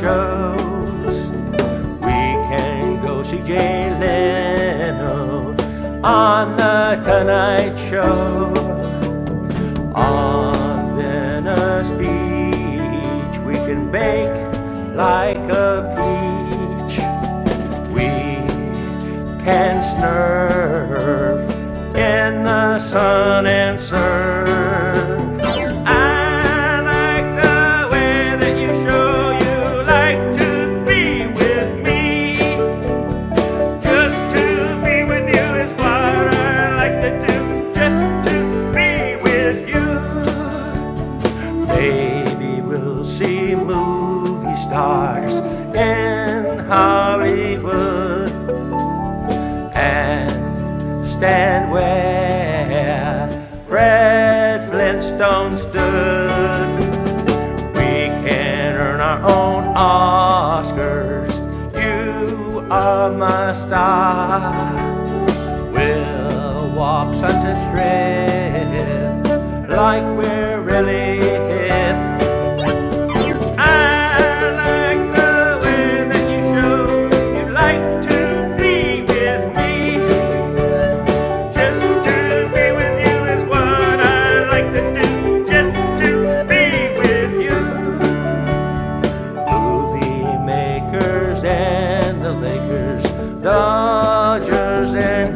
shows. We can go see Jay Leno on the Tonight Show. On Venice Beach, we can bake like a peach. We can snurf stand where Fred Flintstone stood. We can earn our own Oscars. You are my star. We'll walk Sunset Strip like we're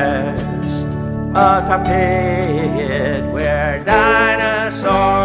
west, atop it where dinosaurs.